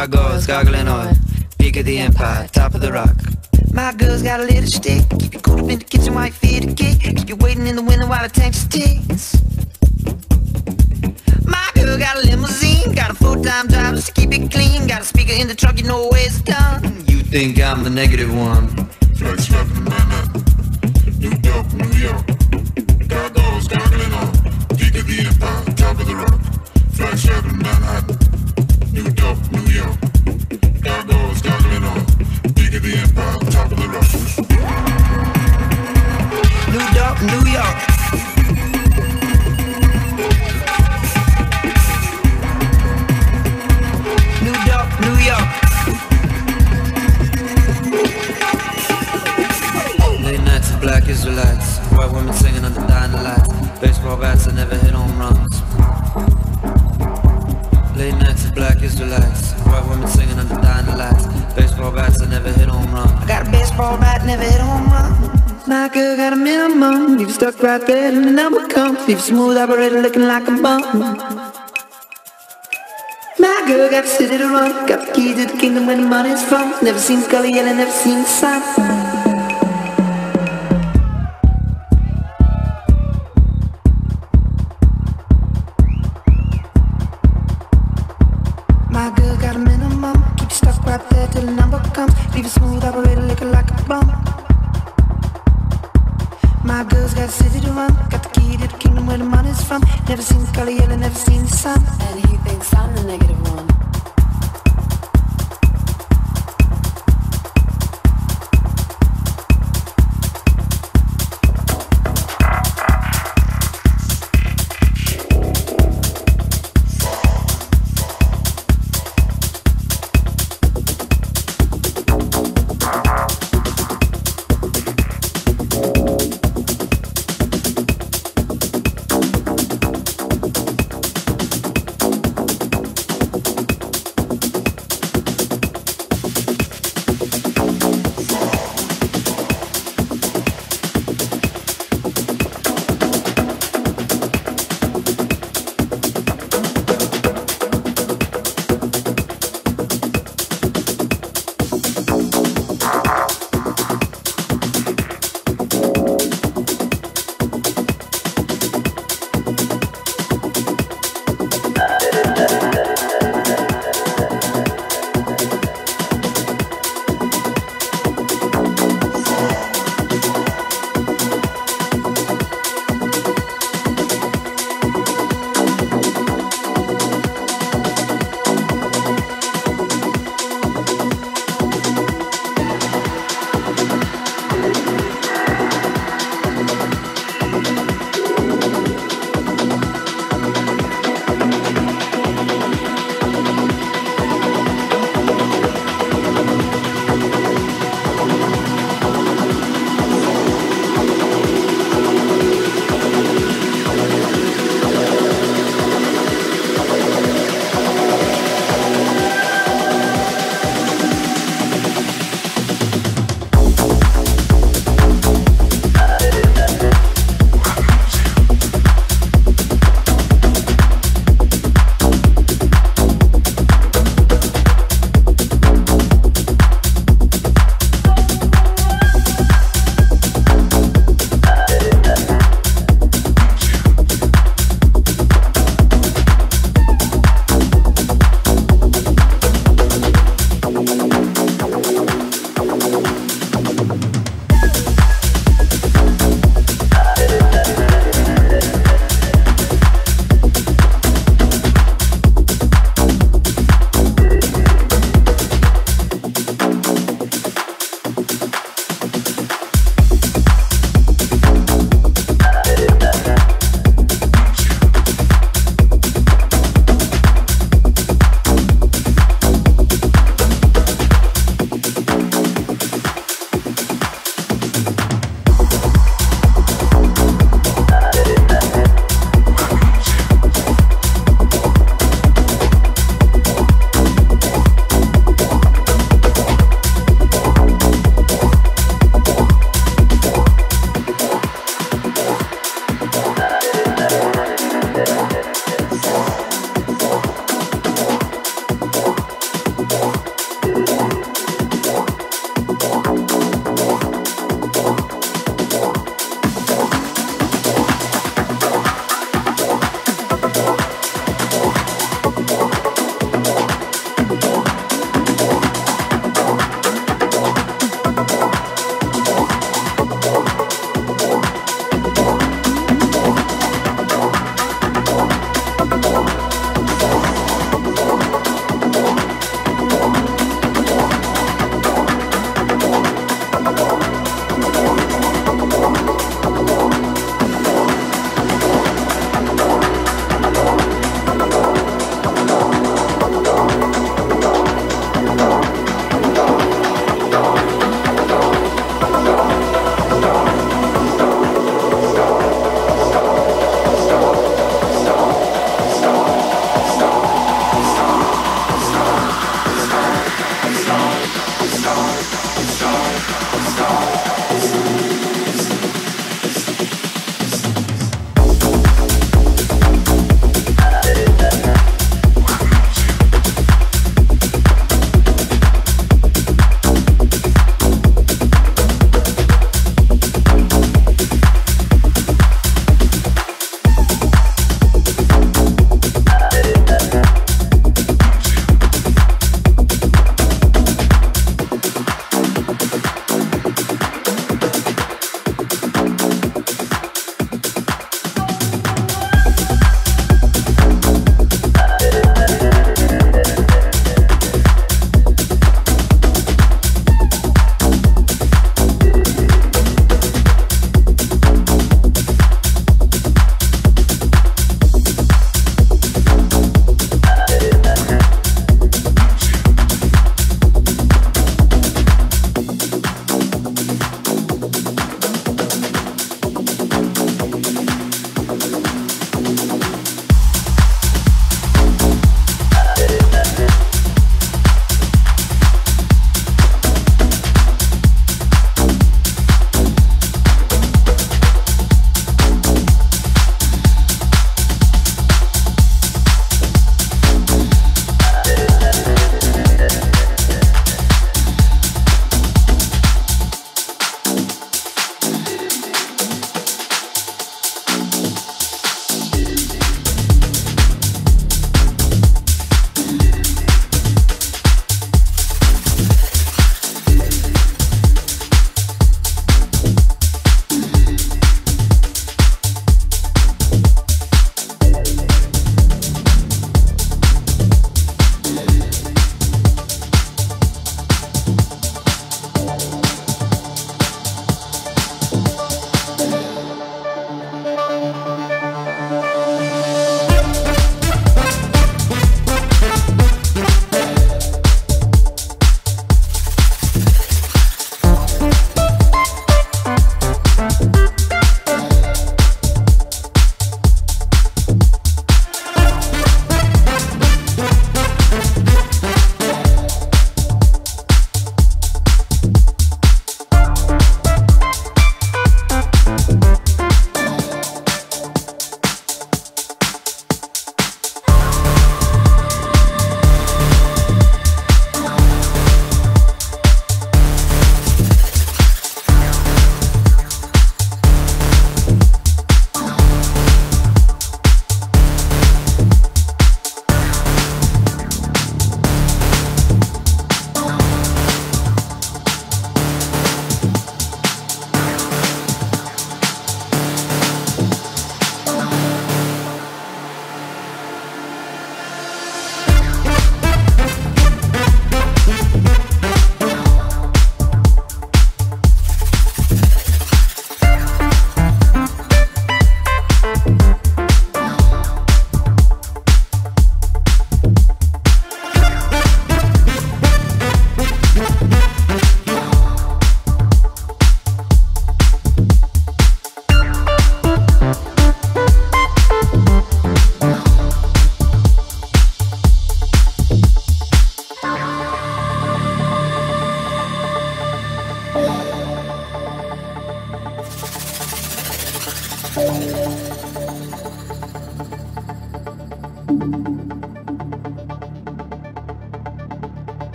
star goes goggling oil. Peak of the empire, top of the rock. My girl's got a little stick. Keep you cool up in the kitchen while you feed the kid. Keep you waiting in the window while the tank sticks. My girl got a limousine, got a full-time job just to keep it clean. Got a speaker in the truck, you know where it's done. You think I'm the negative one? Leave smooth operator looking like a bum. My girl got city to run, got the keys to the kingdom where the money's from. Never seen color yellow, never seen the sun.